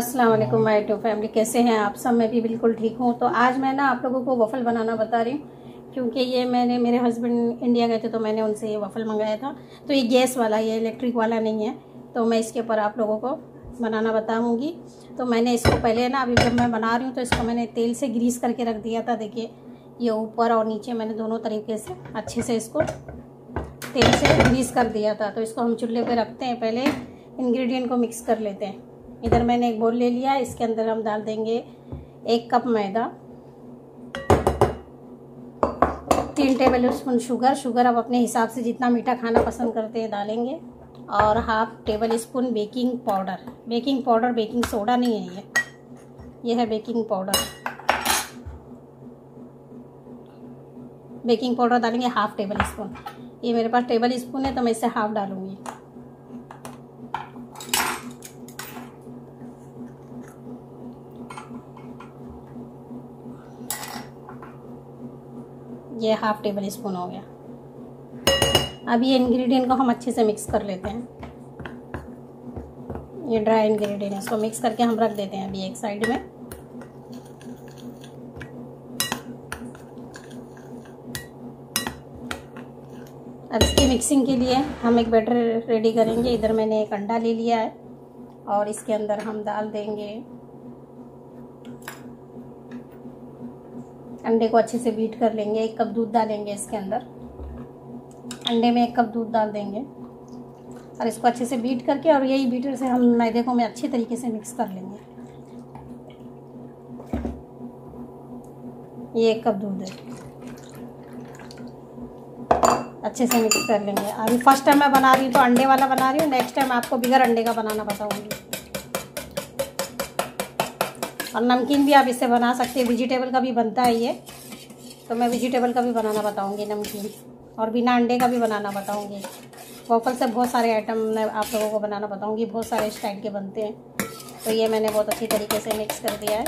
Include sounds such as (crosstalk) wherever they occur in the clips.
अस्सलाम वालेकुम my to family कैसे हैं आप सब? मैं भी बिल्कुल ठीक हूँ। तो आज मैं ना आप लोगों को वफ़ल बनाना बता रही हूँ, क्योंकि ये मैंने, मेरे हस्बैंड इंडिया गए थे तो मैंने उनसे ये वफ़ल मंगाया था। तो ये गैस वाला, ये इलेक्ट्रिक वाला नहीं है तो मैं इसके ऊपर आप लोगों को बनाना बताऊँगी। तो मैंने इसको पहले ना, अभी जब मैं बना रही हूँ तो इसको मैंने तेल से ग्रीस करके रख दिया था। देखिए, ये ऊपर और नीचे मैंने दोनों तरीके से, अच्छे से इसको तेल से ग्रीस कर दिया था। तो इसको हम चूल्हे पर रखते हैं। पहले इंग्रेडिएंट को मिक्स कर लेते हैं। इधर मैंने एक बोल ले लिया, इसके अंदर हम डाल देंगे एक कप मैदा, तीन टेबल स्पून शुगर शुगर आप अपने हिसाब से जितना मीठा खाना पसंद करते हैं डालेंगे, और half tablespoon baking powder baking powder baking soda नहीं है ये ये है बेकिंग पाउडर बेकिंग पाउडर डालेंगे हाफ़ टेबल स्पून ये मेरे पास टेबल स्पून है तो मैं इसे हाफ़ डालूँगी. ये हाफ़ टेबल स्पून हो गया। अब ये इंग्रेडिएंट को हम अच्छे से मिक्स कर लेते हैं। ये ड्राई इंग्रेडिएंट है, इसको मिक्स करके हम रख देते हैं अभी एक साइड में। अब इसकी मिक्सिंग के लिए हम एक बैटर रेडी करेंगे। इधर मैंने एक अंडा ले लिया है और इसके अंदर हम डाल देंगे। अंडे को अच्छे से बीट कर लेंगे, एक कप दूध डालेंगे इसके अंदर। अंडे में एक कप दूध डाल देंगे। और इसको अच्छे से बीट करके, और यही बीटर से हम मैदे को मैं अच्छे तरीके से मिक्स कर लेंगे। ये एक कप दूध है। अच्छे से मिक्स कर लेंगे। अभी फ़र्स्ट टाइम मैं बना रही हूँ तो अंडे वाला बना रही हूँ। नेक्स्ट टाइम आपको बिगर अंडे का बनाना बताऊँगी और नमकीन भी आप इससे बना सकते हैं। वेजिटेबल का भी बनता है ये। तो मैं वेजिटेबल का भी बनाना बताऊँगी, नमकीन। और बिना अंडे का भी बनाना बताऊँगी। वॉफल से बहुत सारे आइटम मैं आप लोगों को बनाना बताऊँगी। बहुत सारे स्टाइल के बनते हैं। तो ये मैंने बहुत अच्छी तरीके से मिक्स कर दिया है।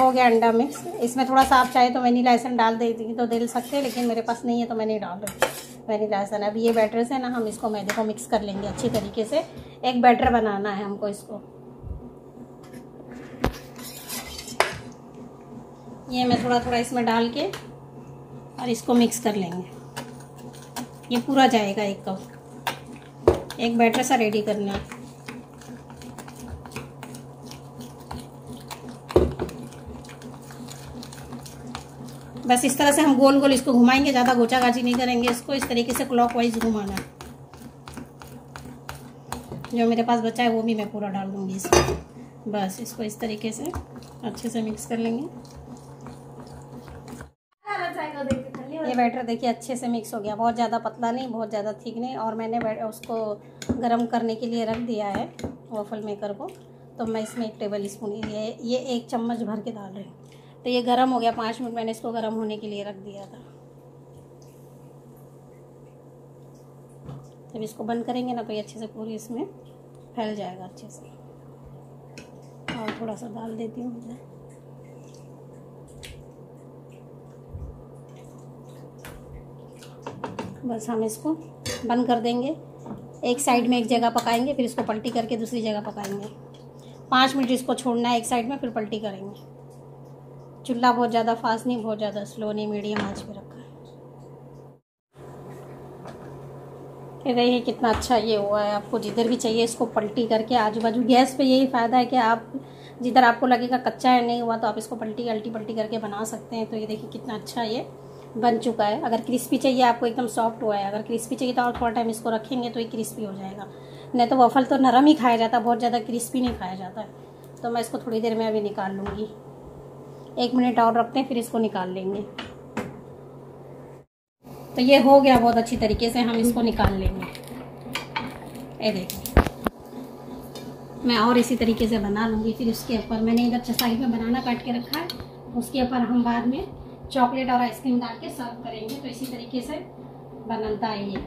हो गया अंडा मिक्स इसमें थोड़ा सा आप चाहे तो वनीला एसन डाल देती तो दे सकते हैं, लेकिन मेरे पास नहीं है तो मैं नहीं डाल रही। वनीला एसन अब ये बैटर से ना हम इसको मैदे को मिक्स कर लेंगे अच्छी तरीके से। एक बैटर बनाना है हमको इसको। ये मैं थोड़ा थोड़ा इसमें डाल के और इसको मिक्स कर लेंगे। ये पूरा जाएगा एक कप एक बैटर सा रेडी करना है। बस इस तरह से हम गोल गोल इसको घुमाएँगे, ज़्यादा गोचा गाची नहीं करेंगे। इसको इस तरीके से क्लॉकवाइज घुमाना है। जो मेरे पास बचा है वो भी मैं पूरा डाल दूँगी इसको बस, इसको इस तरीके से अच्छे से मिक्स कर लेंगे। ये बैटर देखिए, अच्छे से मिक्स हो गया। बहुत ज़्यादा पतला नहीं, बहुत ज़्यादा ठीक नहीं। और मैंने उसको गर्म करने के लिए रख दिया है वॉफल मेकर को। तो मैं इसमें एक टेबल स्पून ये ये एक चम्मच भर के डाल रही हूँ। तो ये गर्म हो गया। पाँच मिनट मैंने इसको गर्म होने के लिए रख दिया था। जब इसको बंद करेंगे ना तो ये अच्छे से पूरी इसमें फैल जाएगा अच्छे से। और थोड़ा सा डाल देती हूँ मैं। बस हम इसको बंद कर देंगे। एक साइड में एक जगह पकाएँगे, फिर इसको पलटी करके दूसरी जगह पकाएँगे। पाँच मिनट इसको छोड़ना है एक साइड में, फिर पलटी करेंगे। चूल्हा बहुत ज़्यादा फास्ट नहीं, बहुत ज़्यादा स्लो नहीं मीडियम आँच पे रखा है। देखिए कितना अच्छा ये हुआ है, आपको जिधर भी चाहिए इसको पलटी करके आजू बाजू गैस पे यही फ़ायदा है कि आप, जिधर आपको लगेगा कच्चा है, नहीं हुआ तो आप इसको पलटी, अल्टी पलटी करके बना सकते हैं। तो ये देखिए कितना अच्छा ये बन चुका है। अगर क्रिस्पी चाहिए, आपको एकदम सॉफ्ट हुआ है। अगर क्रिस्पी चाहिए तो और थोड़ा टाइम इसको रखेंगे तो ये क्रिस्पी हो जाएगा। नहीं तो वफल तो नरम ही खाया जाता है बहुत ज़्यादा क्रिस्पी नहीं खाया जाता। है तो मैं इसको थोड़ी देर में अभी निकाल लूँगी। एक मिनट और रखते हैं, फिर इसको निकाल लेंगे। तो ये हो गया बहुत अच्छी तरीके से, हम इसको निकाल लेंगे। ये देखिए मैं और इसी तरीके से बना लूँगी, फिर उसके ऊपर मैंने इधर साइड में बनाना काट के रखा है, उसके ऊपर हम बाद में चॉकलेट और आइसक्रीम डाल के सर्व करेंगे तो इसी तरीके से बनता है ये।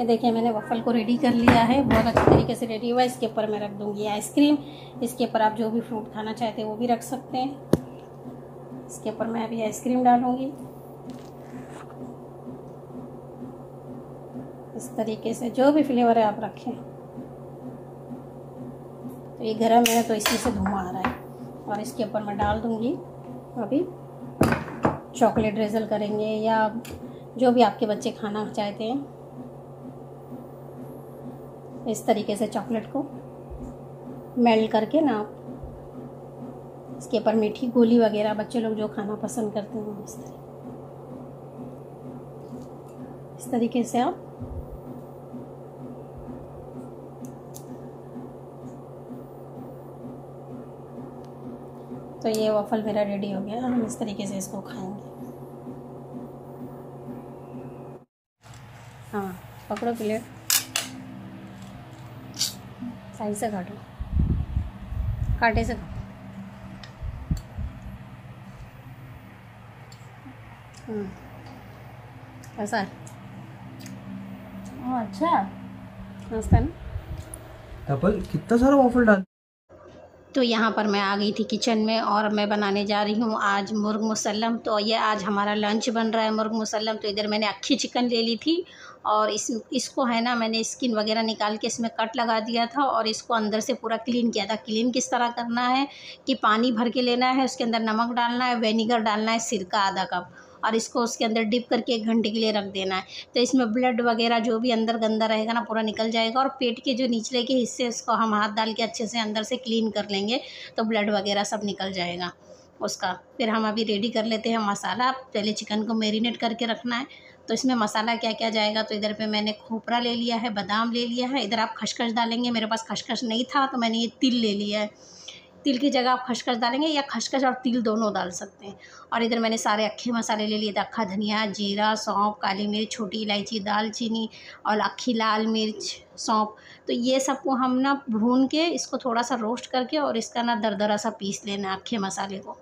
ये देखिए, मैंने वफल को रेडी कर लिया है, बहुत अच्छे तरीके से रेडी हुआ है, इसके ऊपर मैं रख दूँगी आइसक्रीम, इसके ऊपर आप जो भी फ्रूट खाना चाहते हैं वो भी रख सकते हैं। इसके ऊपर मैं अभी आइसक्रीम डालूँगी। इस तरीके से जो भी फ्लेवर है आप रखें। तो ये गर्म है तो इसी से धुआँ आ रहा है। और इसके ऊपर मैं डाल दूँगी अभी चॉकलेट ड्रेजल करेंगे या जो भी आपके बच्चे खाना चाहते हैं। इस तरीके से चॉकलेट को मेल्ट करके ना आप इसके ऊपर मीठी गोली वगैरह, बच्चे लोग जो खाना पसंद करते हैं, इस तरीके से आप तो ये वफल मेरा रेडी हो गया। हम इस तरीके से इसको खाएँगे। हाँ पकड़ो प्लेट साइड से काटो। काटे से हम्म। ऐसा है। अच्छा। मस्त है ना कितना सारा वॉफल डाल तो यहाँ पर मैं आ गई थी किचन में और मैं बनाने जा रही हूँ आज मुर्ग मुसलम तो ये आज हमारा लंच बन रहा है मुर्ग मुसलम तो इधर मैंने अक्खी चिकन ले ली थी और इस इसको है ना मैंने स्किन वगैरह निकाल के इसमें कट लगा दिया था और इसको अंदर से पूरा क्लीन किया था। क्लीन किस तरह करना है कि पानी भर के लेना है उसके अंदर नमक डालना है वेनीगर डालना है सिरका आधा कप और इसको उसके अंदर डिप करके एक घंटे के लिए रख देना है। तो इसमें ब्लड वगैरह जो भी अंदर गंदा रहेगा ना, पूरा निकल जाएगा और पेट के जो निचले के हिस्से उसको हम हाथ डाल के अच्छे से अंदर से क्लीन कर लेंगे तो ब्लड वगैरह सब निकल जाएगा उसका। फिर हम अभी रेडी कर लेते हैं मसाला। पहले चिकन को मेरीनेट करके रखना है। तो इसमें मसाला क्या क्या जाएगा तो इधर पे मैंने खोपरा ले लिया है, बादाम ले लिया है। इधर आप खशखश डालेंगे। मेरे पास खशखश नहीं था तो मैंने ये तिल ले लिया है। तिल की जगह आप खशखश डालेंगे या खशखश और तिल दोनों डाल सकते हैं। और इधर मैंने सारे अक्खे मसाले ले लिए अक्खा धनिया, जीरा, सौंफ, काली मिर्च, छोटी इलायची, दालचीनी और अक्खी लाल मिर्च, सौंफ। तो ये सबको हम ना भून के इसको थोड़ा सा रोस्ट करके और इसका ना दरदरा सा पीस लेना अक्खे मसाले को।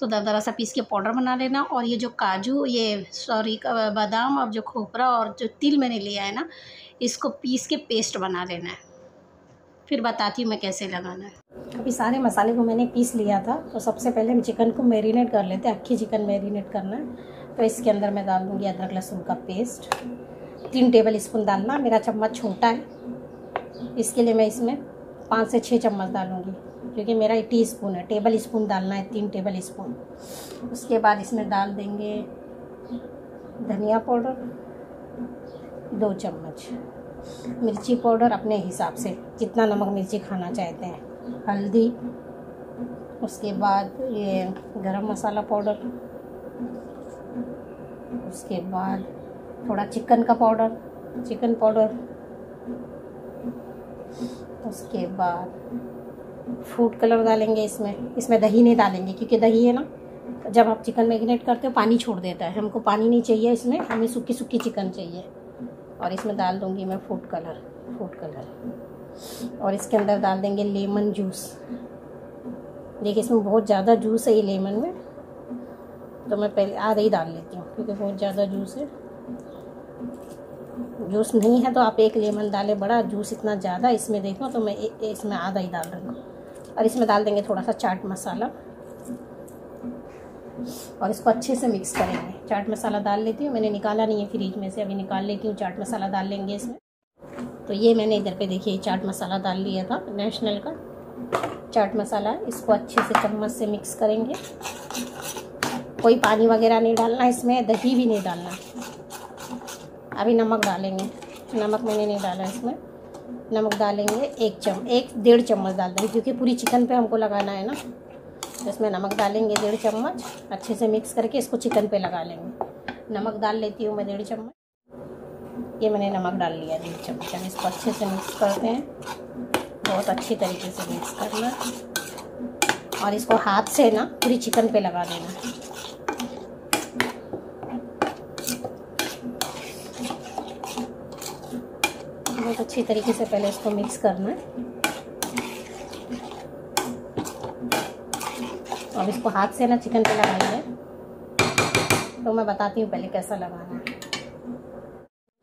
तो दरदरा सा पीस के पाउडर बना लेना और ये जो काजू, ये सॉरी बादाम और जो खोपरा और जो तिल मैंने लिया है ना, इसको पीस के पेस्ट बना लेना है। फिर बताती हूँ मैं कैसे लगाना है। अभी सारे मसाले को मैंने पीस लिया था तो सबसे पहले हम चिकन को मैरिनेट कर लेते हैं। अक्खी चिकन मैरिनेट करना है। तो इसके अंदर मैं डाल दूँगी अदरक लहसुन का पेस्ट। तीन टेबल स्पून डालना, मेरा चम्मच छोटा है। इसके लिए मैं इसमें पाँच से छः चम्मच डालूँगी, क्योंकि मेरा टी स्पून है। टेबल स्पून डालना है, तीन टेबल स्पून। उसके बाद इसमें डाल देंगे धनिया पाउडर, दो चम्मच। मिर्ची पाउडर अपने हिसाब से, जितना नमक मिर्ची खाना चाहते हैं। हल्दी, उसके बाद ये गरम मसाला पाउडर, उसके बाद थोड़ा चिकन का पाउडर, चिकन पाउडर, उसके बाद फ़ूड कलर डालेंगे इसमें। इसमें दही नहीं डालेंगे, क्योंकि दही है ना, जब आप चिकन मैरिनेट करते हो, पानी छोड़ देता है। हमको पानी नहीं चाहिए इसमें, हमें सूखी सूखी चिकन चाहिए। और इसमें डाल दूँगी मैं फ़ूड कलर फ़ूड कलर और इसके अंदर डाल देंगे लेमन जूस देखिए, इसमें बहुत ज़्यादा जूस है ये लेमन में. तो मैं पहले आधा ही डाल लेती हूँ, क्योंकि बहुत ज़्यादा जूस है. जूस नहीं है तो आप एक लेमन डालें, बड़ा जूस इतना ज़्यादा इसमें देखो तो मैं इसमें आधा ही डाल रही हूँ और इसमें डाल देंगे थोड़ा सा चाट मसाला. और इसको अच्छे से मिक्स करेंगे। चाट मसाला डाल लेती हूँ, मैंने निकाला नहीं है फ्रिज में से, अभी निकाल लेती हूँ, चाट मसाला डाल लेंगे इसमें। तो ये मैंने इधर पे देखिए, चाट मसाला डाल लिया था नेशनल का। चाट मसाला, इसको अच्छे से चम्मच से मिक्स करेंगे। कोई पानी वगैरह नहीं डालना, इसमें दही भी नहीं डालना। अभी नमक डालेंगे। नमक मैंने नहीं डाला इसमें। नमक डालेंगे एक चम, एक डेढ़ चम्मच डाल देंगे, क्योंकि पूरी चिकन पे हमको लगाना है ना। इसमें नमक डालेंगे डेढ़ चम्मच। अच्छे से मिक्स करके इसको चिकन पे लगा लेंगे। नमक डाल लेती हूँ मैं डेढ़ चम्मच। ये मैंने नमक डाल लिया, डेढ़ चम्मच। अब इसको अच्छे से मिक्स करते हैं। बहुत अच्छी तरीके से मिक्स करना। और इसको हाथ से ना पूरी चिकन पे लगा देना। बहुत अच्छी तरीके से पहले इसको मिक्स करना है। अब इसको हाथ से ना चिकन पे लगाएँगे तो मैं बताती हूँ पहले कैसा लगाना है।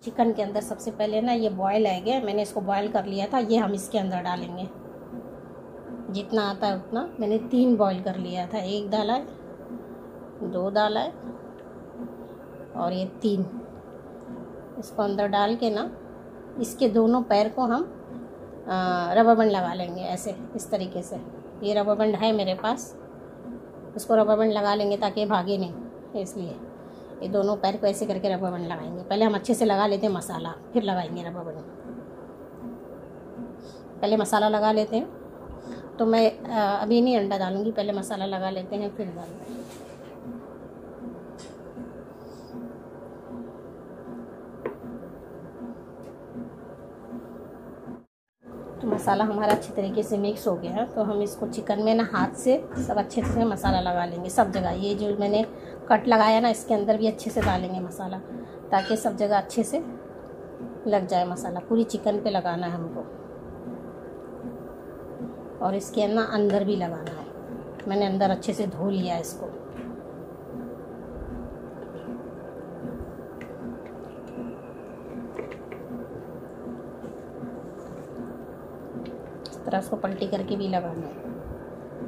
चिकन के अंदर सबसे पहले ना ये बॉयल गया मैंने इसको बॉयल कर लिया था। ये हम इसके अंदर डालेंगे। जितना आता है उतना। मैंने तीन बॉयल कर लिया था। एक डाला है दो डाला है और ये तीन। इसको अंदर डाल के ना, इसके दोनों पैर को हम रबर बैंड लगा लेंगे ऐसे, इस तरीके से। ये रबर बैंड है मेरे पास। उसको रबर बैंड लगा लेंगे ताकि भागे नहीं, इसलिए। ये दोनों पैर को ऐसे करके रबर बैंड लगाएँगे। पहले हम अच्छे से लगा लेते हैं मसाला, फिर लगाएँगे रबर बैंड पहले मसाला लगा लेते हैं। तो मैं अभी नहीं अंडा डालूँगी, पहले मसाला लगा लेते हैं, फिर डालते मसाला हमारा अच्छे तरीके से मिक्स हो गया है तो हम इसको चिकन में ना हाथ से सब अच्छे से मसाला लगा लेंगे, सब जगह। ये जो मैंने कट लगाया ना, इसके अंदर भी अच्छे से डालेंगे मसाला, ताकि सब जगह अच्छे से लग जाए मसाला। पूरी चिकन पे लगाना है हमको। और इसके ना अंदर भी लगाना है। मैंने अंदर अच्छे से धो लिया इसको। तरह इसको पलटी करके भी लगाना है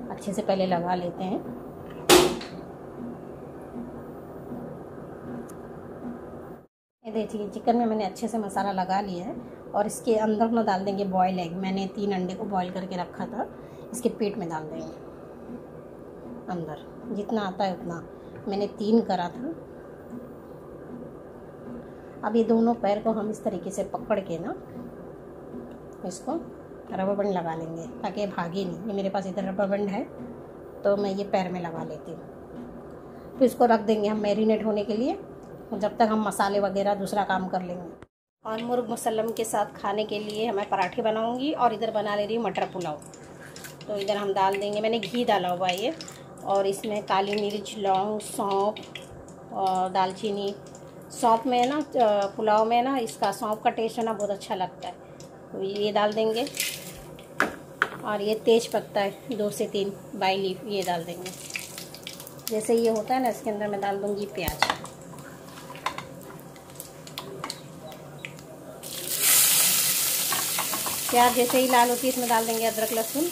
अच्छे से पहले लगा लेते हैं। ये देखिए, चिकन में मैंने अच्छे से मसाला लगा लिया है और इसके अंदर ना डाल देंगे बॉयल एग मैंने तीन अंडे को बॉईल करके रखा था। इसके पेट में डाल देंगे। अंदर। जितना आता है उतना। मैंने तीन करा था। अब ये दोनों पैर को हम इस तरीके से पकड़ के ना, इसको रबर बैंड लगा लेंगे, ताकि भागे नहीं। ये मेरे पास इधर रबर बैंड है तो मैं ये पैर में लगा लेती हूँ। फिर इसको रख देंगे हम मैरिनेट होने के लिए जब तक हम मसाले वगैरह दूसरा काम कर लेंगे। और मुर्ग मुसलम के साथ खाने के लिए मैं पराठे बनाऊँगी, और इधर बना ले रही हूँ मटर पुलाव। तो इधर हम डाल देंगे। मैंने घी डाला हुआ ये, और इसमें काली मिर्च, लौंग सौंप और दालचीनी। सौंप में है ना पुलाव में ना, इसका सौंप का टेस्ट है ना, बहुत अच्छा लगता है। तो ये डाल देंगे। और ये तेज पत्ता है, दो से तीन, बाई लीफ, ये डाल देंगे। जैसे ये होता है ना, इसके अंदर मैं डाल दूँगी प्याज। प्याज जैसे ही लाल होती है, इसमें डाल देंगे अदरक, लहसुन।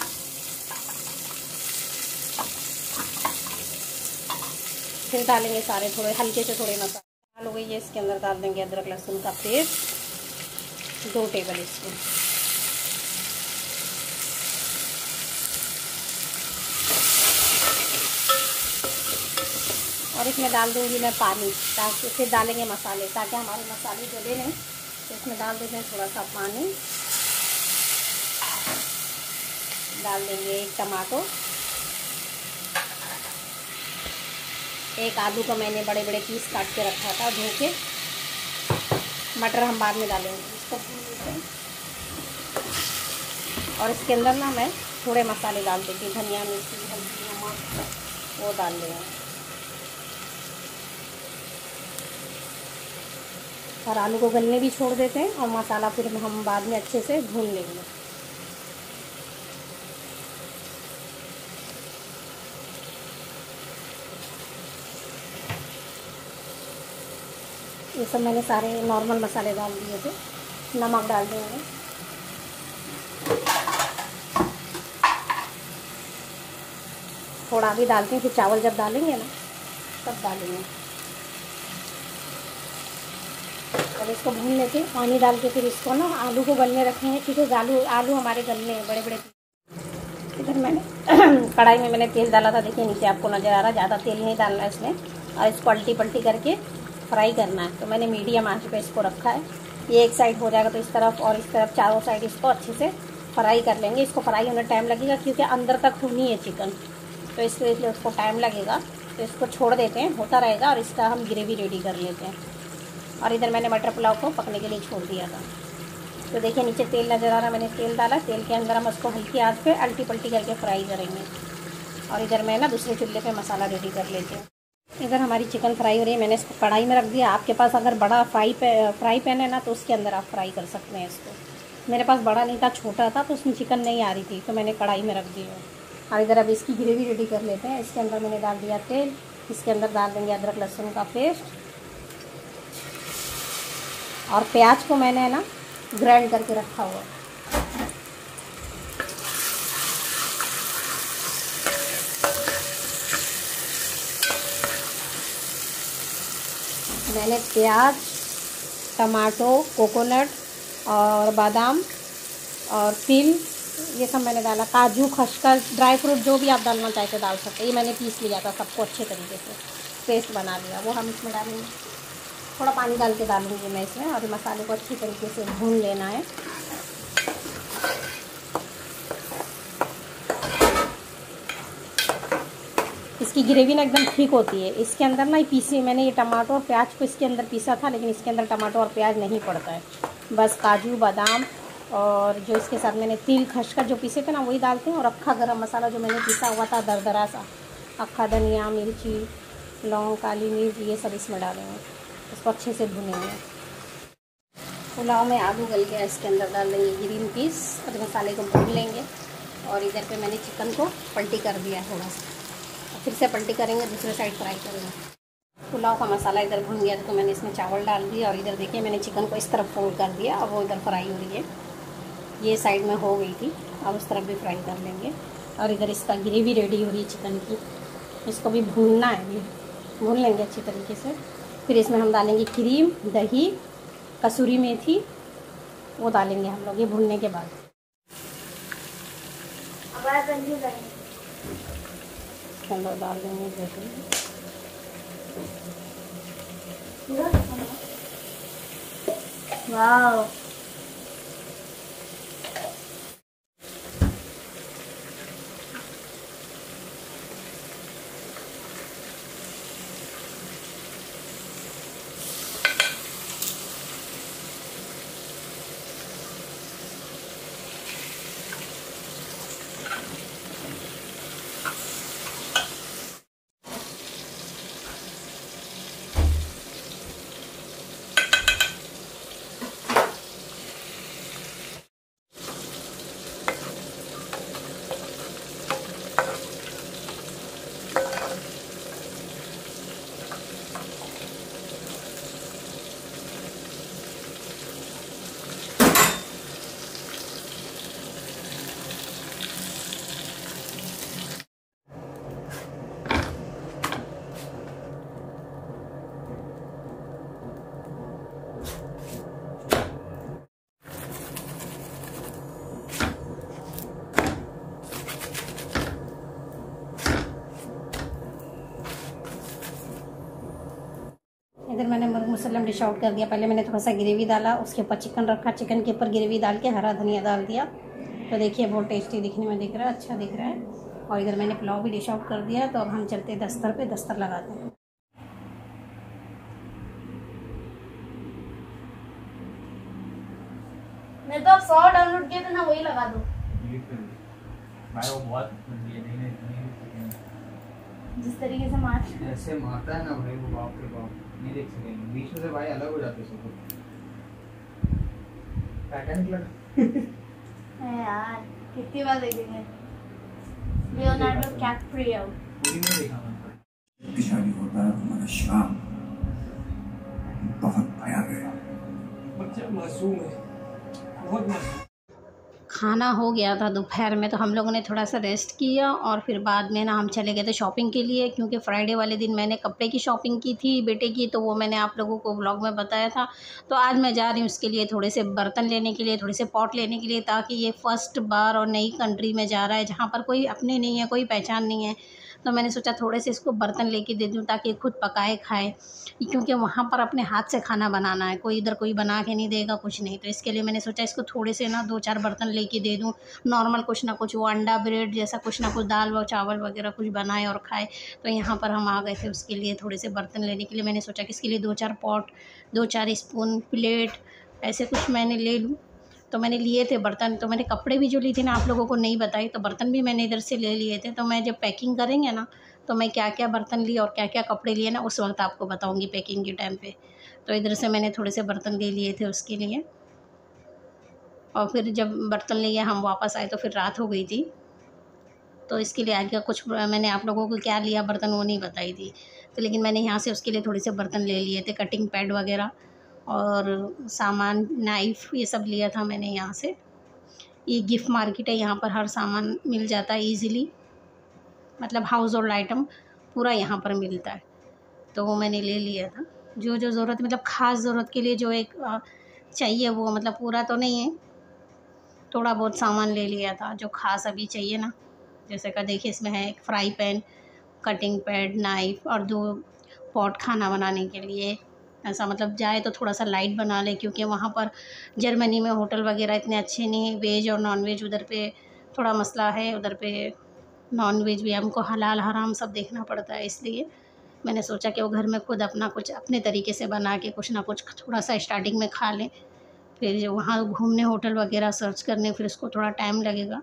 फिर डालेंगे सारे थोड़े, हल्के से थोड़े मसाले। लाल हो गई है इसके अंदर डाल देंगे अदरक, लहसुन का पेस्ट। दो टेबल स्पून। और इसमें डाल दूँगी मैं पानी, ताकि फिर डालेंगे मसाले, ताकि हमारे मसाले जले नहीं। तो इसमें डाल देते हैं थोड़ा सा पानी। डाल देंगे एक टमाटो एक आलू का मैंने बड़े बड़े पीस काट के रखा था, धो के। मटर हम बाद में डालेंगे, इसको और इसके अंदर ना मैं थोड़े मसाले डाल देती धनिया, मिर्ची, हल्दी, नमक, वो डाल देंगे। और आलू को गलने भी छोड़ देते हैं और मसाला फिर हम बाद में अच्छे से भून लेंगे। ये सब मैंने सारे नॉर्मल मसाले डाल दिए थे। नमक डाल देंगे थोड़ा भी डालते हैं, फिर चावल जब डालेंगे ना, तब डालेंगे। और इसको भून लेके पानी डाल के फिर इसको ना आलू को गलने रखे रखेंगे क्योंकि आलू आलू हमारे गलने हैं बड़े बड़े इधर मैंने (clears throat) कढ़ाई में मैंने तेल डाला था, देखिए नीचे आपको नज़र आ रहा है, ज़्यादा तेल नहीं डालना है इसमें। और इसको पलटी पलटी करके फ्राई करना है। तो मैंने मीडियम आँच पे इसको रखा है। ये एक साइड हो जाएगा तो इस तरफ़ और इस तरफ़ चारों साइड इसको अच्छे से फ्राई कर लेंगे। इसको फ्राई होने टाइम लगेगा क्योंकि अंदर तक होनी है चिकन तो इसके लिए उसको टाइम लगेगा। तो इसको छोड़ देते हैं, होता रहेगा और इसका हम ग्रेवी रेडी कर लेते हैं। और इधर मैंने मटर पुलाव को पकने के लिए छोड़ दिया था। तो देखिए, नीचे तेल नज़र आ रहा है, मैंने तेल डाला। तेल के अंदर हम उसको हल्की आँच पे अल्टी पल्टी करके फ्राई करेंगे। और इधर मैं ना दूसरे चूल्हे पे मसाला रेडी कर लेती हूँ। इधर हमारी चिकन फ्राई हो रही है, मैंने इसको कढ़ाई में रख दिया। आपके पास अगर बड़ा फ्राई पे फ्राई पैन है ना तो उसके अंदर आप फ्राई कर सकते हैं इसको। मेरे पास बड़ा नहीं था, छोटा था तो उसमें चिकन नहीं आ रही थी तो मैंने कढ़ाई में रख दिया और इधर अब इसकी ग्रेवी रेडी कर लेते हैं। इसके अंदर मैंने डाल दिया तेल, इसके अंदर डाल देंगे अदरक, लहसुन का पेस्ट और प्याज को मैंने ना ग्राइंड करके रखा हुआ मैंने प्याज, टमाटो, कोकोनट और बादाम और तिल, ये सब मैंने डाला। काजू, खसखस, ड्राई फ्रूट, जो भी आप डालना चाहते डाल सकते ये मैंने पीस लिया था सबको अच्छे तरीके से। पेस्ट बना लिया। वो हम इसमें डालेंगे। थोड़ा पानी डाल के डालूँगी मैं इसमें और मसाले को अच्छी तरीके से भून लेना है। इसकी ग्रेवी ना एकदम ठीक होती है। इसके अंदर ना पीसी, मैंने ये टमाटो और प्याज को इसके अंदर पीसा था, लेकिन इसके अंदर टमाटो और प्याज नहीं पड़ता है। बस काजू, बादाम और जो इसके साथ मैंने तिल खशखस जो पीसे थे ना, वही डालते हैं और अक्खा गरम मसाला जो मैंने पीसा हुआ था, दरदरा सा अक्खा धनिया, मिर्ची, लौंग, काली मिर्च, ये सब इसमें डालेंगे। इसको अच्छे से भुनेंगे। पुलाव में आलू गल गया, इसके अंदर डाल देंगे ग्रीन पीस और मसाले को भून लेंगे। और इधर पे मैंने चिकन को पलटी कर दिया है थोड़ा सा। फिर से पलटी करेंगे, दूसरे साइड फ्राई करेंगे। पुलाव का मसाला इधर भून गया तो मैंने इसमें चावल डाल दिया, और इधर देखिए मैंने चिकन को इस तरफ़ फोल्ड कर दिया और वो इधर फ्राई हो रही है। ये साइड में हो गई थी, अब उस तरफ़ भी फ्राई कर लेंगे। और इधर इसका ग्रेवी रेडी हो रही है चिकन की। इसको भी भूनना है अभी भून लेंगे अच्छी तरीके से। फिर इसमें हम डालेंगे क्रीम दही कसूरी मेथी वो डालेंगे हम लोग ये भूनने के बाद। चलो डाल देंगे दही वाह इधर मैंने मुर्ग मुसलम डिश आउट कर दिया। पहले मैंने थोड़ा सा ग्रेवी डाला उसके ऊपर चिकन रखा। चिकन के ऊपर ग्रेवी डाल के हरा धनिया डाल दिया। तो देखिए बहुत टेस्टी दिखने में दिख रहा है अच्छा दिख रहा है। और इधर मैंने पुलाव भी डिश आउट कर दिया तो अब हम चलते दस्तर पे। दस्तर लगाते हैं। मैं तो सौ डाउनलोड किया था ना वही लगा दो। भाई वो बहुत। जिस तरीके से मार ऐसे मारता है ना भाई वो बाप रे बाप। नहीं देख सकेंगे। बीच में से भाई अलग हो जाते सब पैटर्न निकला है यार कितनी बार देखेंगे? लियोनार्डो कैप्रियो पूरी नहीं देखा शक्तिशाली होता है तुम्हारा श्याम। बहुत भयावह है। बच्चा मासूम है। बहुत मासूम खाना हो गया था दोपहर में तो हम लोगों ने थोड़ा सा रेस्ट किया और फिर बाद में ना हम चले गए थे शॉपिंग के लिए, क्योंकि फ्राइडे वाले दिन मैंने कपड़े की शॉपिंग की थी, बेटे की तो वो मैंने आप लोगों को ब्लॉग में बताया था। तो आज मैं जा रही हूँ उसके लिए थोड़े से बर्तन लेने के लिए, थोड़े से पॉट लेने के लिए, ताकि ये फ़र्स्ट बार और नई कंट्री में जा रहा है, जहाँ पर कोई अपने नहीं है, कोई पहचान नहीं है। तो मैंने सोचा थोड़े से इसको बर्तन लेके दे दूँ ताकि खुद पकाए, खाए। क्योंकि वहाँ पर अपने हाथ से खाना बनाना है। कोई इधर कोई बना के नहीं देगा, कुछ नहीं। तो इसके लिए मैंने सोचा इसको थोड़े से ना दो चार बर्तन लेके दे दूँ। नॉर्मल कुछ ना कुछ वो अंडा ब्रेड जैसा कुछ ना कुछ दाल व चावल वगैरह कुछ बनाए और खाए। तो यहाँ पर हम आ गए थे उसके लिए थोड़े से बर्तन लेने के लिए। मैंने सोचा कि इसके लिए दो चार पॉट, दो चार स्पून, प्लेट, ऐसे कुछ मैंने ले लूँ। तो मैंने लिए थे बर्तन तो मैंने कपड़े भी जो लिए थे ना, आप लोगों को नहीं बताई तो बर्तन भी मैंने इधर से ले लिए थे। तो मैं जब पैकिंग करेंगे ना तो मैं क्या क्या बर्तन लिए और क्या क्या कपड़े लिए ना, उस वक्त आपको बताऊँगी पैकिंग के टाइम पर तो इधर से मैंने थोड़े से बर्तन ले लिए थे उसके लिए। और फिर जब बर्तन लिए हम वापस आए तो फिर रात हो गई थी। तो इसके लिए आगे कुछ मैंने आप लोगों को क्या लिया बर्तन, वो नहीं बताई थी। तो लेकिन मैंने यहाँ से उसके लिए थोड़े से बर्तन ले लिए थे कटिंग पैड वगैरह। और सामान नाइफ़ ये सब लिया था मैंने यहाँ से। ये गिफ्ट मार्केट है, यहाँ पर हर सामान मिल जाता है इजीली मतलब हाउस होल्ड आइटम पूरा यहाँ पर मिलता है। तो वो मैंने ले लिया था। जो जो ज़रूरत मतलब ख़ास ज़रूरत के लिए जो एक चाहिए वो मतलब पूरा तो नहीं है। थोड़ा बहुत सामान ले लिया था, जो ख़ास अभी चाहिए ना। जैसे का देखिए, इसमें है एक fry pan cutting pad knife और दो पॉट खाना बनाने के लिए। ऐसा मतलब जाए तो थोड़ा सा लाइट बना लें, क्योंकि वहाँ पर जर्मनी में होटल वगैरह इतने अच्छे नहीं हैं। वेज और नॉन वेज उधर पे थोड़ा मसला है, उधर पे नॉन वेज भी हमको हलाल हराम सब देखना पड़ता है, इसलिए मैंने सोचा कि वो घर में खुद अपना कुछ, अपने तरीके से बना के कुछ ना कुछ थोड़ा सा स्टार्टिंग में खा लें। फिर वहाँ घूमने होटल वगैरह सर्च करने, फिर उसको थोड़ा टाइम लगेगा।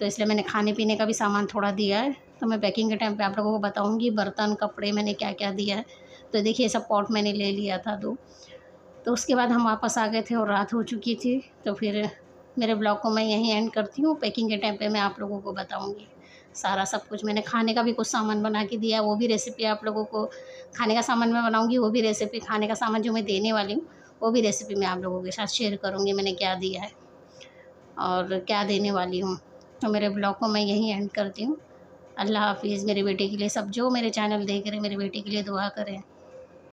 तो इसलिए मैंने खाने पीने का भी सामान थोड़ा दिया है। तो मैं पैकिंग के टाइम पे आप लोगों को बताऊँगी, बर्तन, कपड़े मैंने क्या क्या दिया है। तो देखिए सब पॉट मैंने ले लिया था दो। तो उसके बाद हम वापस आ गए थे और रात हो चुकी थी। तो फिर मेरे ब्लॉग को मैं यहीं एंड करती हूँ। पैकिंग के टाइम पे मैं आप लोगों को बताऊँगी। सारा सब कुछ मैंने खाने का भी कुछ सामान बना के दिया, वो भी रेसिपी आप लोगों को खाने का सामान मैं बनाऊँगी, वो भी रेसिपी खाने का सामान जो मैं देने वाली हूँ, वो भी रेसिपी मैं आप लोगों के साथ शेयर करूँगी, मैंने क्या दिया है और क्या देने वाली हूँ। तो मेरे ब्लॉग को मैं यहीं एंड करती हूँ। अल्लाह हाफिज़, मेरे बेटे के लिए सब जो मेरे चैनल देख रहे हैं, मेरे बेटे के लिए दुआ करें।